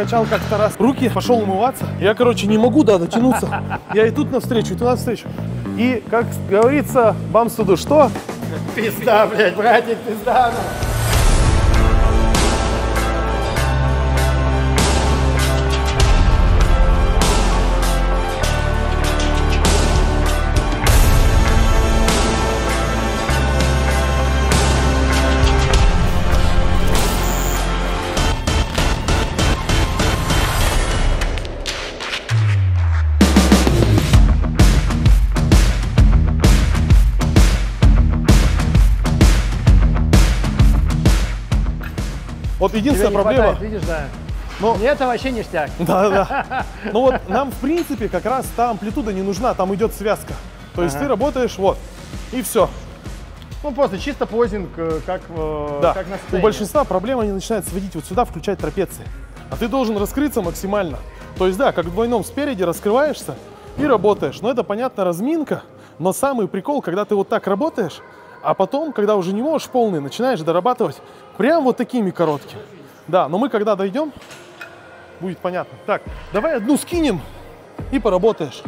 покачал как-то раз руки, пошел умываться. Я, короче, не могу, да, дотянуться. Я и тут навстречу, и туда навстречу. И, как говорится, бамс туду что? Пизда, блядь, братик, пизда. Вот единственная Тебе проблема. хватает, видишь, да. Но- Мне это вообще ништяк. Да, да. Ну вот нам, в принципе, как раз та амплитуда не нужна, там идет связка. То есть Ага. ты работаешь вот, и все. Ну, просто чисто позинг, э, как, э, Да. как на У сцене. большинства проблема они начинают сводить вот сюда, включать трапеции. А ты должен раскрыться максимально. То есть, да, как в двойном спереди раскрываешься и работаешь. Но это, понятно, разминка. Но самый прикол, когда ты вот так работаешь, а потом, когда уже не можешь полный, начинаешь дорабатывать прям вот такими короткими. Да, но мы когда дойдем, будет понятно. Так, давай одну скинем и поработаешь.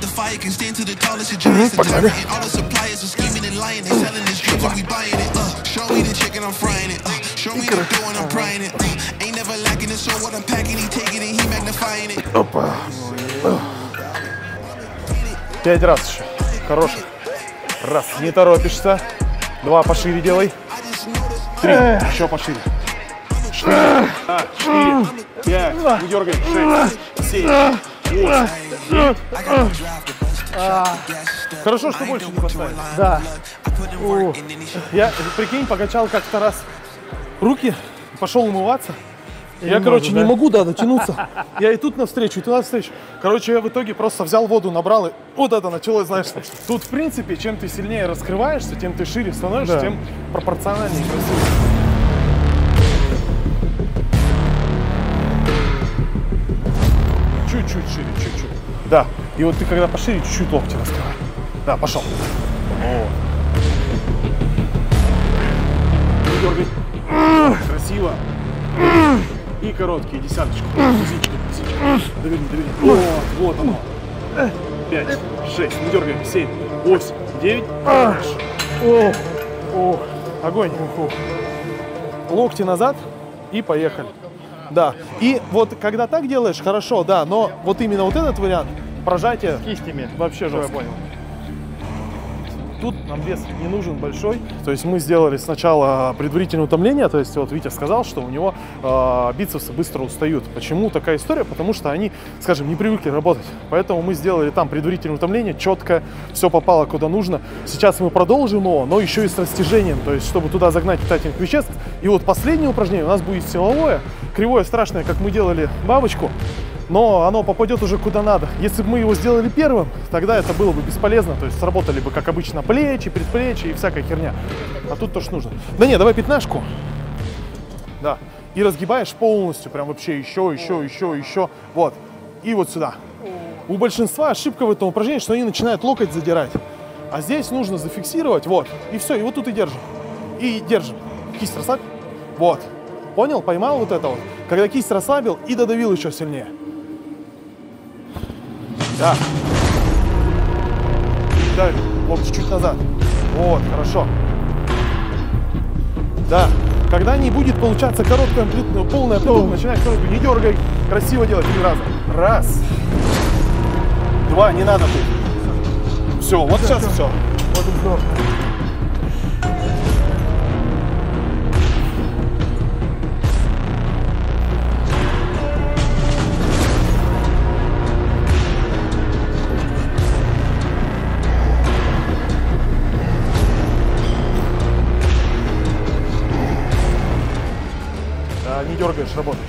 the fire can stand to the tallest of giants. The tyrant and all the suppliers are scheming and lying. They selling this dream and we buying it. Uh, show me the chicken, I'm frying it. Uh, show me the dough and I'm prying it. Uh, ain't never lacking it, so what I'm packing, he taking it, he magnifying it. Опа. Пять раз еще. Хороших. Раз. Не торопишься. Два пошире делай. Три. Еще пошире. А, четыре. Пять. Не дергай. Шесть. Семь. Девять. Хорошо, что больше не поставил. Да. Я, прикинь, покачал как-то раз руки, пошел умываться. Я, не короче, не могу, да, дотянуться. Я и тут навстречу, и туда навстречу. Короче, я в итоге просто взял воду, набрал, и вот это началось, знаешь. Тут, в принципе, чем ты сильнее раскрываешься, тем ты шире становишься, Да. тем пропорциональнее красиво. Чуть-чуть шире, чуть-чуть. Да. И вот ты когда пошире, чуть-чуть локти раскрывай. Да, пошел. Вот. Дергай. Красиво. И короткие, десяточку. Физичка, физичка. Доверни, доверни. Вот, вот оно. Пять, шесть, не дергай. Семь, восемь, девять. О, о, огонь. Локти назад и поехали. Да. И вот когда так делаешь, хорошо, да, но вот именно вот этот вариант, прожатие Кистями. вообще Всё, я жестко. понял. Тут нам вес не нужен большой. То есть мы сделали сначала предварительное утомление. То есть вот Витя сказал, что у него э, бицепсы быстро устают. Почему такая история? Потому что они, скажем, не привыкли работать. Поэтому мы сделали там предварительное утомление, четко, все попало куда нужно. Сейчас мы продолжим его, но еще и с растяжением. То есть чтобы туда загнать питательных веществ. И вот последнее упражнение у нас будет силовое. Кривое страшное, как мы делали бабочку но оно попадет уже куда надо. Если бы мы его сделали первым, тогда это было бы бесполезно, то есть сработали бы, как обычно, плечи, предплечья и всякая херня. А тут то, что нужно. Да не, давай пятнашку. Да. И разгибаешь полностью, прям вообще еще, еще, еще, еще. Вот. И вот сюда. У большинства ошибка в этом упражнении, что они начинают локоть задирать. А здесь нужно зафиксировать, вот. И все, и вот тут и держим. И держим. Кисть расслабь. Вот. Понял? Поймал вот это вот. Когда кисть расслабил и додавил еще сильнее. Да. Дави. Локти чуть назад. Вот, хорошо. Да. Когда не будет получаться короткая амплитуда, полная амплитуда, начинай короткую. Не дергай. Красиво делать три раза. Раз. Два. Не надо тут. Все, вот сейчас все. Вот и всё. Дергаешь, работаешь.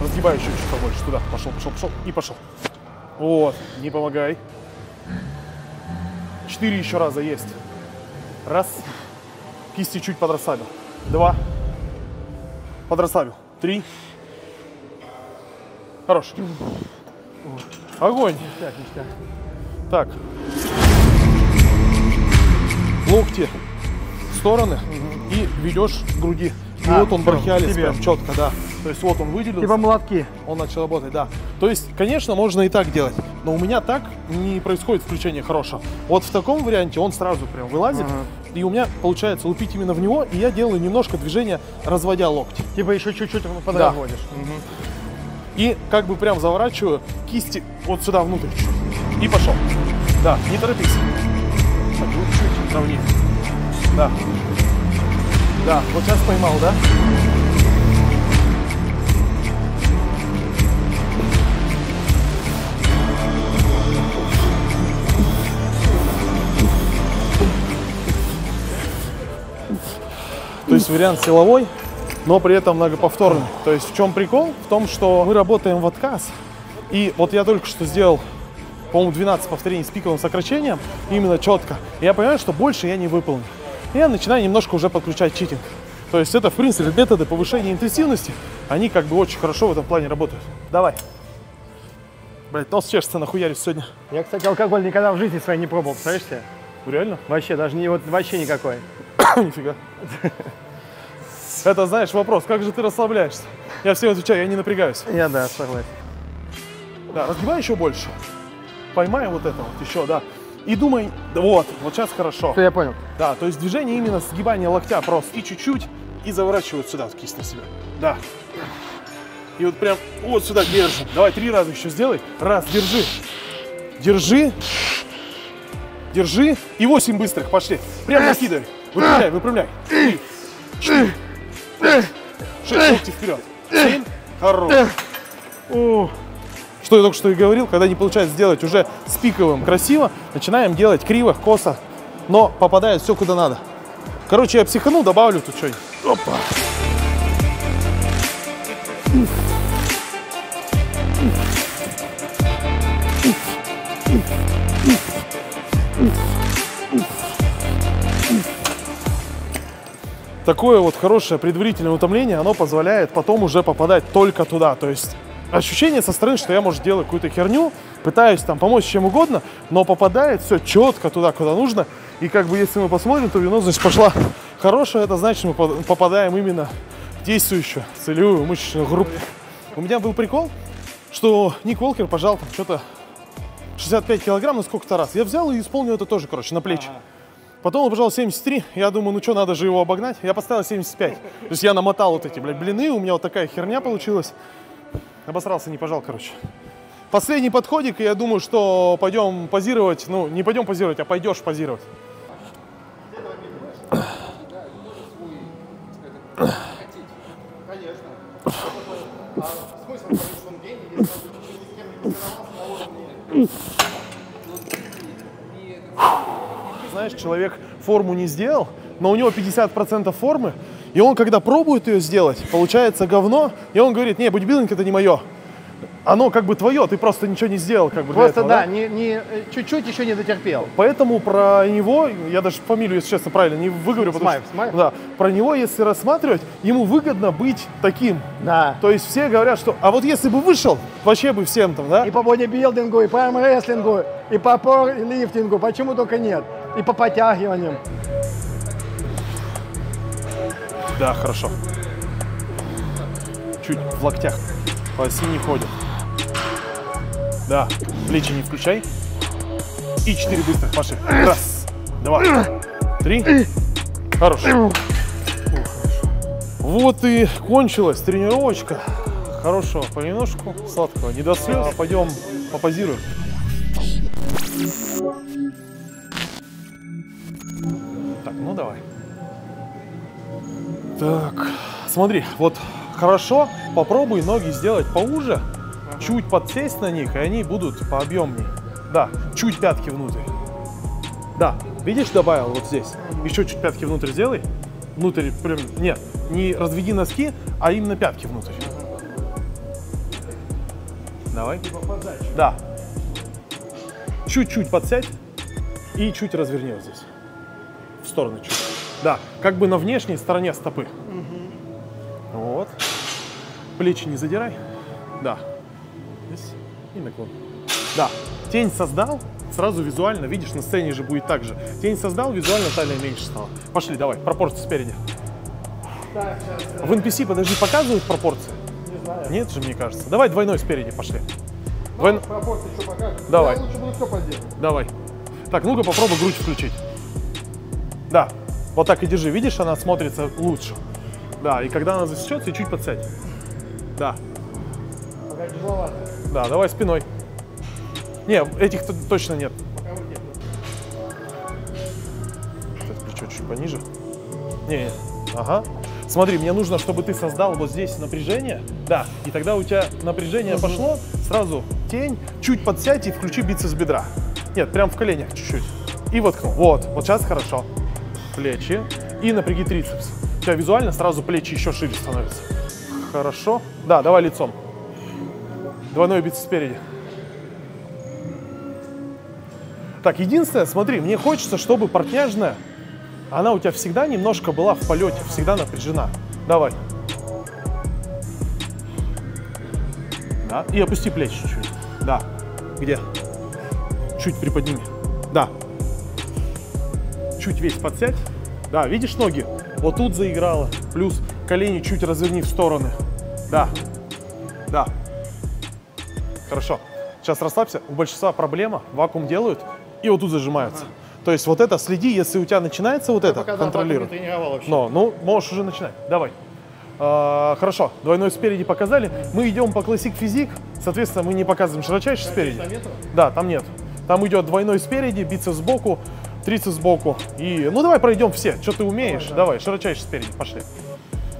Разгибай еще чуть побольше. Туда. Пошел, пошел, пошел. И пошел. Вот. Не помогай. Четыре еще раза есть. Раз. Кисти чуть подрасслабил. Два. Подрасслабил. Три. Хорош. Огонь. Так, ништяк. Так. Локти в стороны и ведешь груди. И А, вот он брахиалис прям четко, да. То есть вот он выделился, Типа молотки. он начал работать, да. То есть, конечно, можно и так делать, но у меня так не происходит включение хорошего. Вот в таком варианте он сразу прям вылазит, Ага. и у меня получается лупить именно в него, и я делаю немножко движения, разводя локти. Типа еще чуть-чуть подразводишь. Мгм. И как бы прям заворачиваю кисти вот сюда внутрь. И пошел. Да, не торопись. Так, вот чуть равнее. Да. Да, вот сейчас поймал, да? То есть вариант силовой, но при этом многоповторный. То есть в чем прикол? В том, что мы работаем в отказ. И вот я только что сделал, по-моему, 12 повторений с пиковым сокращением, именно четко. И я понимаю, что больше я не выполню. И я начинаю немножко уже подключать читинг. То есть это, в принципе, методы повышения интенсивности, они как бы очень хорошо в этом плане работают. Давай. Блять, нос чешется нахуярить сегодня. Я, кстати, алкоголь никогда в жизни своей не пробовал, представляешь себе? Реально? Вообще, даже не, вот, вообще никакой. Нифига. Это, знаешь, вопрос, как же ты расслабляешься? Я всем отвечаю, я не напрягаюсь. Я, да, согласен. Да, разгибай еще больше. Поймай вот это вот еще, да. И думай, вот, вот сейчас хорошо. Все, я понял. Да, то есть движение именно сгибания локтя просто. И чуть-чуть, и заворачивают сюда вот кисть на себя. Да. И вот прям вот сюда держим. Давай три раза еще сделай. Раз, держи. Держи. Держи. И восемь быстрых, пошли. Прям накидывай. Выпрямляй, выпрямляй. Три, четыре, пять, шесть, локти вперед. Семь. Хорош. О, Что я только что и говорил, когда не получается сделать уже с пиковым красиво, начинаем делать криво, косо, но попадает все куда надо. Короче, я психану, добавлю тут что-нибудь. Опа. Такое вот хорошее предварительное утомление, оно позволяет потом уже попадать только туда. То есть ощущение со стороны, что я, может, делаю какую-то херню, пытаюсь там помочь чем угодно, но попадает все четко туда, куда нужно. И как бы если мы посмотрим, то венозность пошла хорошая, это значит, мы по- попадаем именно в действующую целевую мышечную группу. У меня был прикол, что Ник Волкер пожал там что-то 65 килограмм на сколько-то раз. Я взял и исполнил это тоже, короче, на плечи. Потом он пожал 73, я думаю, ну что, надо же его обогнать. Я поставил 75. То есть я намотал вот эти, блядь, блины, у меня вот такая херня получилась. Обосрался, не пожал, короче. Последний подходик, и я думаю, что пойдем позировать. Ну, не пойдем позировать, а пойдешь позировать. Знаешь, человек форму не сделал, но у него 50% формы, и он, когда пробует ее сделать, получается говно, и он говорит, не, бодибилдинг это не мое. Оно как бы твое, ты просто ничего не сделал как бы Просто этого, да, не, не, э, чуть-чуть еще не дотерпел. Поэтому про него, я даже фамилию, если честно, правильно не выговорю, потому Смаев, что, Смаев? да, про него, если рассматривать, ему выгодно быть таким. Да. То есть все говорят, что, а вот если бы вышел, вообще бы всем там, да? И по бодибилдингу, и по армрестлингу, и по пауэрлифтингу, почему только нет. И по подтягиваниям. Да, хорошо. Чуть в локтях. По оси не ходят. Да, плечи не включай. И четыре быстрых, пошли. Раз, два, три. Хорош. Вот и кончилась тренировочка. Хорошего понемножку, сладкого, не до слез. Пойдем попозируем. Так, смотри, вот хорошо, попробуй ноги сделать поуже, чуть подсесть на них, и они будут пообъемнее. Да, чуть пятки внутрь. Да, видишь, добавил вот здесь. Еще чуть пятки внутрь сделай. Внутрь прям, нет, не разведи носки, а именно пятки внутрь. Давай. Да. Чуть-чуть подсядь и чуть разверни вот здесь. В сторону чуть. Да, как бы на внешней стороне стопы. Вот. Плечи не задирай. Да. Здесь. И наклон. Да. Тень создал, сразу визуально, видишь, на сцене же будет так же. Тень создал, визуально талия меньше стала. Пошли, давай, пропорции спереди. Так, сейчас. В NPC, подожди, показывают пропорции? Не знаю. Нет же, мне кажется. Давай двойной спереди, пошли. Двойно- Пропорции что покажет? Давай. Я лучше буду все поддерживать. Давай. Так, ну-ка попробуй грудь включить. Да, вот так и держи. Видишь, она смотрится лучше. Да, и когда она засечется, и чуть подсядь. Да, Пока тяжеловато. да, давай спиной. Не, этих точно нет. Это плечо чуть пониже. Не, не. Ага. Смотри, мне нужно, чтобы ты создал вот здесь напряжение. Да, и тогда у тебя напряжение пошло, сразу тень, чуть подсядь и включи бицепс бедра. Нет, прям в коленях чуть-чуть. И воткнул. Вот, вот сейчас хорошо. Плечи. И напряги трицепс. У тебя визуально сразу плечи еще шире становятся. Хорошо. Да, давай лицом. Двойной бицепс спереди. Так, единственное, смотри, мне хочется, чтобы портняжная, она у тебя всегда немножко была в полете, всегда напряжена. Давай. Да, и опусти плечи чуть-чуть. Да. Где? Чуть приподними. Да. Чуть весь подсядь. Да, видишь ноги? Вот тут заиграла. Плюс колени чуть разверни в стороны. Да. Да. Хорошо. Сейчас расслабься. У большинства проблема. Вакуум делают и вот тут зажимаются. То есть вот это следи, если у тебя начинается вот это, Пока контролируй. не тренировал вообще. Но, ну, можешь уже начинать. Давай. А, хорошо, двойной спереди показали. Мы идем по классик физик. Соответственно, мы не показываем широчайший спереди. Там нету? Да, там нет. Там идет двойной спереди, бицепс сбоку, трицепс сбоку. И, ну давай пройдем все. Что ты умеешь? Давай, широчайший спереди, пошли.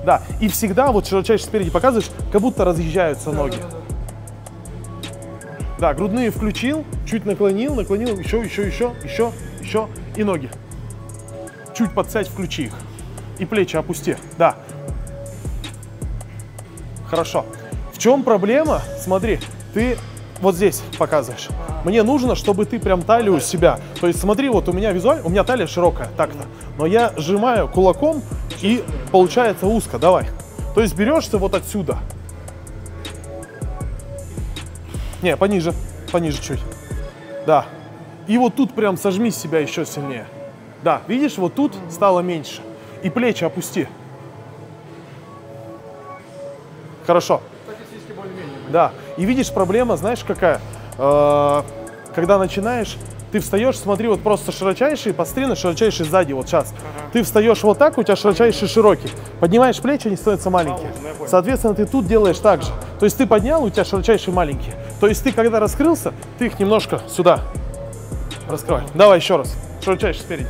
Да, и всегда вот широчайший спереди показываешь, как будто разъезжаются ноги. Да, грудные включил, чуть наклонил, наклонил, еще, еще, еще, еще, еще, и ноги. Чуть подсядь, включи их. И плечи опусти. Да. Хорошо. В чем проблема? Смотри, ты вот здесь показываешь. Мне нужно, чтобы ты прям талию у себя. То есть смотри, вот у меня визуально, у меня талия широкая, так-то. Но я сжимаю кулаком и получается узко. Давай. То есть берешься вот отсюда. Не, пониже, пониже чуть. Да. И вот тут прям сожми себя еще сильнее. Да, видишь, вот тут стало меньше. И плечи опусти. Хорошо. Да. И видишь, проблема, знаешь, какая? Э, Когда начинаешь, ты встаешь, смотри, вот просто широчайший, посмотри широчайший сзади, вот сейчас. Ты встаешь вот так, у тебя широчайший широкий. Поднимаешь плечи, они становятся маленькие. ну. Соответственно, ты тут делаешь так же. То есть ты поднял, у тебя широчайший маленький. То есть ты, когда раскрылся, ты их немножко сюда раскрывай. Давай еще раз. Широчайший спереди.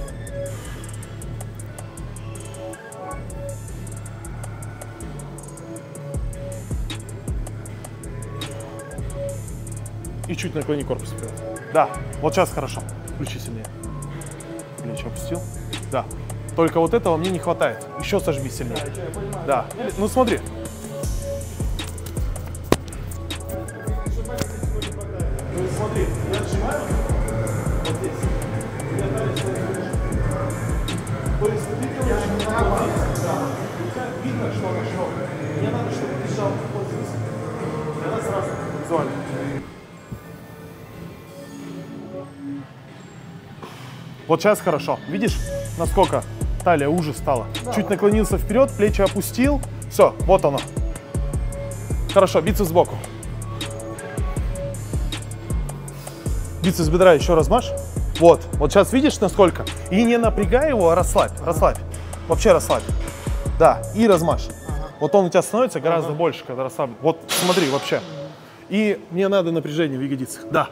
И чуть наклони корпус вперед. Да, вот сейчас хорошо. Включи сильнее. Плечи опустил. Да. Только вот этого мне не хватает. Еще сожми сильнее. Да. Ну смотри. Ну смотри, я отжимаю вот здесь. Я дальше выше. То есть ты делаешь вот здесь, да. У тебя видно, что она широкая. Мне надо, чтобы ты Вот сейчас хорошо. Видишь, насколько талия уже стала? Чуть наклонился вперед, плечи опустил. Все, вот оно. Хорошо, бицепс сбоку. Бицепс бедра еще размажь. Вот, вот сейчас видишь насколько? И не напрягай его, а расслабь, расслабь. Вообще расслабь. Да, и размажь. Вот он у тебя становится гораздо больше, когда расслаблен. Вот смотри, вообще. И мне надо напряжение в ягодицах. Да.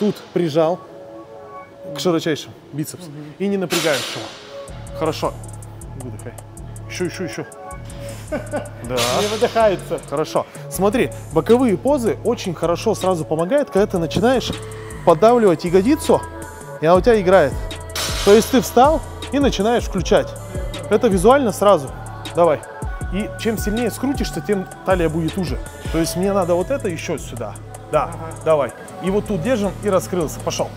Тут прижал, к широчайшим бицепс. И не напрягаешь его. Хорошо. Выдыхай. Еще, еще, еще. Да. Не выдыхается. Хорошо. Смотри, боковые позы очень хорошо сразу помогают, когда ты начинаешь поддавливать ягодицу, и она у тебя играет. То есть ты встал и начинаешь включать. Это визуально сразу. Давай. И чем сильнее скрутишься, тем талия будет уже. То есть мне надо вот это еще сюда. Да, давай. И вот тут держим и раскрылся. Пошел.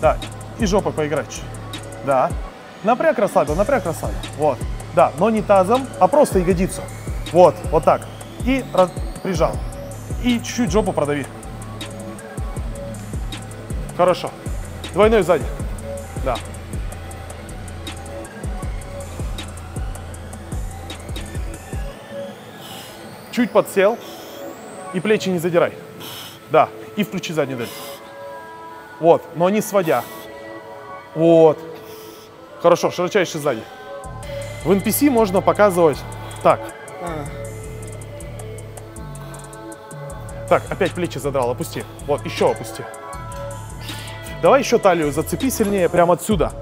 Да. И жопой поиграть. Да. Напряг расслабил, напряг расслабил. Вот. Да, но не тазом, а просто ягодицу. Вот, вот так. И раз- прижал. И чуть-чуть жопу продави. Хорошо. Двойной сзади. Да. Чуть подсел. И плечи не задирай. Да. И включи задний дельт. Вот. Но не сводя. Вот. Хорошо. Широчайший сзади. В NPC можно показывать так. Так, опять плечи задрал, опусти. Вот, еще опусти. Давай еще талию зацепи сильнее, прямо отсюда.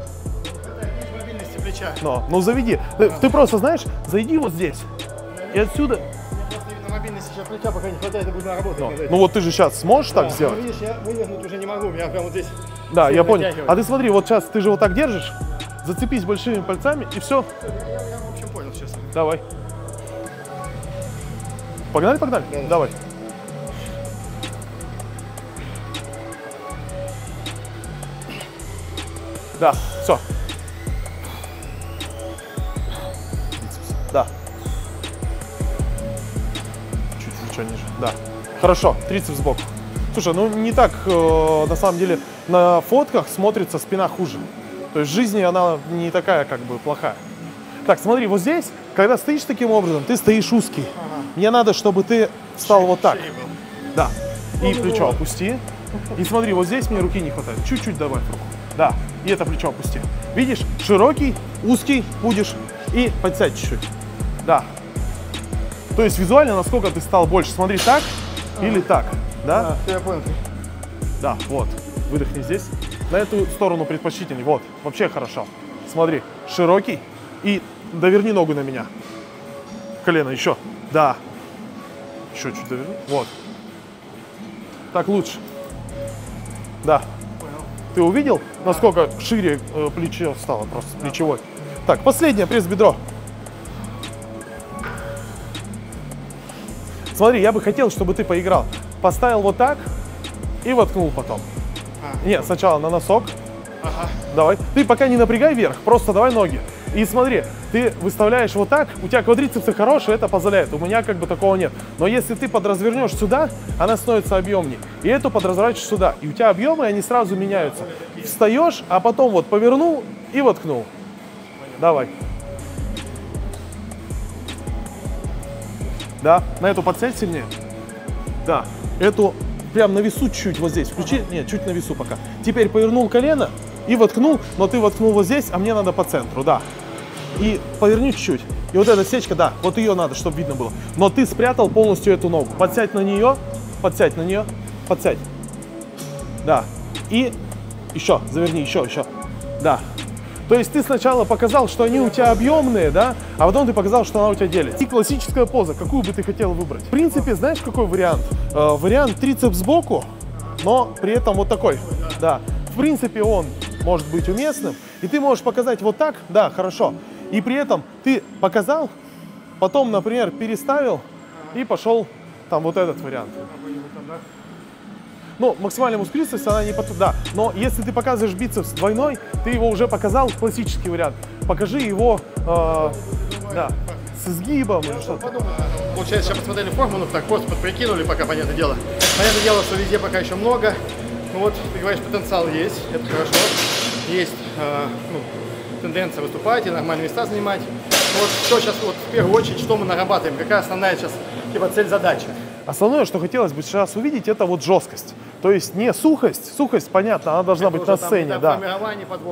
Но, ну заведи. Ты, ты просто знаешь, зайди вот здесь. И отсюда. Сейчас плеча пока не хватает, и буду работать. Ну, этим. ну вот ты же сейчас сможешь так Да, сделать? Ну, видишь, я вывернуть уже не могу, я прям вот здесь. Да, я понял. А ты смотри, вот сейчас ты же вот так держишь, зацепись большими пальцами и все. Я, я, в общем, понял сейчас. Давай. Погнали, погнали? Да, да. Давай. Да, все. Плечо ниже. Да. Хорошо, трицепс сбоку. Слушай, ну не так, э, на самом деле, на фотках смотрится спина хуже. То есть в жизни она не такая как бы плохая. Так, смотри, вот здесь, когда стоишь таким образом, ты стоишь узкий. Мне надо, чтобы ты встал вот так. Да. И плечо опусти. И смотри, вот здесь мне руки не хватает. Чуть-чуть добавь руку. Да. И это плечо опусти. Видишь, широкий, узкий будешь. И подсядь чуть-чуть. Да. То есть визуально, насколько ты стал больше. Смотри, так или так. Да? А, всё, я понял. Да, вот. Выдохни здесь. На эту сторону предпочтительней. Вот. Вообще хорошо. Смотри. Широкий. И доверни ногу на меня. Колено еще. Да. Еще чуть доверни. Вот. Так лучше. Да. Ты увидел, насколько шире э, плечо стало просто, плечевой? Так, последнее, пресс-бедро. Смотри, я бы хотел, чтобы ты поиграл. Поставил вот так и воткнул потом. Нет, сначала на носок. Давай. Ты пока не напрягай вверх, просто давай ноги. И смотри, ты выставляешь вот так, у тебя квадрицепсы хорошие, это позволяет. У меня как бы такого нет. Но если ты подразвернешь сюда, она становится объемнее. И эту подразворачиваешь сюда. И у тебя объемы, они сразу меняются. Встаешь, а потом вот повернул и воткнул. Давай. Да, на эту подсядь сильнее. Да, эту прям на весу чуть вот здесь. Включи, нет, чуть на весу пока. Теперь повернул колено и воткнул, но ты воткнул вот здесь, а мне надо по центру, да. И поверни чуть-чуть. И вот эта сечка, да, вот ее надо, чтобы видно было. Но ты спрятал полностью эту ногу. Подсядь на нее, подсядь на нее, подсядь. Да. И еще, заверни, еще, еще. Да. То есть ты сначала показал, что они у тебя объемные, да, а потом ты показал, что она у тебя делится. И классическая поза, какую бы ты хотел выбрать? В принципе, знаешь, какой вариант? Э, вариант трицепс сбоку, но при этом вот такой. Да. В принципе, он может быть уместным. И ты можешь показать вот так, да, хорошо. И при этом ты показал, потом, например, переставил и пошел там вот этот вариант. Ну, максимальная мускулистость, она не под... Да, но если ты показываешь бицепс двойной, ты его уже показал, классический вариант. Покажи его, э, да, с изгибом или что-то. Получается, сейчас посмотрели форму, ну так просто прикинули пока, понятное дело. Понятное дело, что везде пока еще много. Ну вот, ты говоришь, потенциал есть, это хорошо. Есть э, ну, тенденция выступать и нормальные места занимать. Вот что сейчас, вот в первую очередь, что мы нарабатываем? Какая основная сейчас типа цель задача? Основное, что хотелось бы сейчас увидеть, это вот жесткость. То есть не сухость, сухость, понятно, она должна быть Это на уже там сцене, этап да.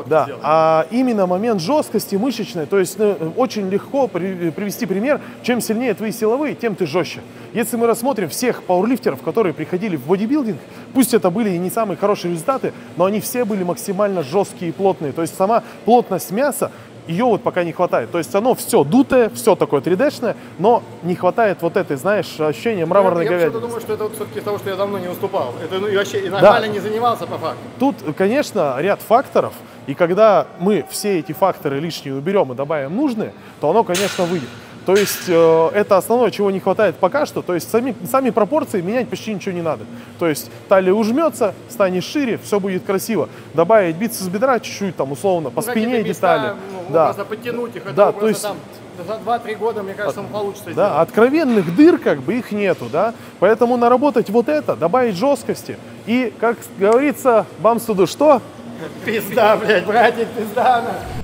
Да, сделать. а именно момент жесткости мышечной, то есть ну, очень легко при- привести пример, чем сильнее твои силовые, тем ты жестче. Если мы рассмотрим всех пауэрлифтеров, которые приходили в бодибилдинг, пусть это были и не самые хорошие результаты, но они все были максимально жесткие и плотные. То есть сама плотность мяса ее вот пока не хватает. То есть оно все дутое, все такое 3D-шное, но не хватает вот этой, знаешь, ощущения мраморной я, говядины. Я думаю, что это вот все-таки того, что я давно не выступал. Это ну, и вообще и нормально не занимался по факту. Тут, конечно, ряд факторов, и когда мы все эти факторы лишние уберем и добавим нужные, то оно, конечно, выйдет. То есть э, это основное, чего не хватает пока что. То есть сами, сами пропорции менять почти ничего не надо. То есть талия ужмется, станет шире, все будет красиво. Добавить бицепс бедра чуть-чуть, там условно, по Ну, спине какие-то детали. места, ну, да. Просто подтянуть их. Это Да, то есть- там за 2-3 года, мне кажется, он получится сделать. Да, откровенных дыр как бы их нету, да. Поэтому наработать вот это, добавить жесткости. И, как говорится, бамстуду что? Пизда, блядь, братик, пизда. на.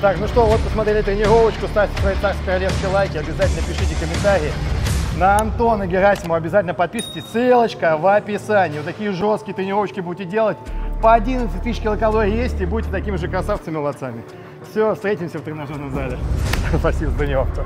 Так, ну что, вот посмотрели тренировочку, ставьте свои царские королевские лайки, обязательно пишите комментарии. На Антона Герасимова обязательно подписывайтесь, ссылочка в описании. Вот такие жесткие тренировочки будете делать. По 11 тысяч килокалорий есть и будете такими же красавцами молодцами. Все, встретимся в тренажерном зале. Спасибо за тренировку.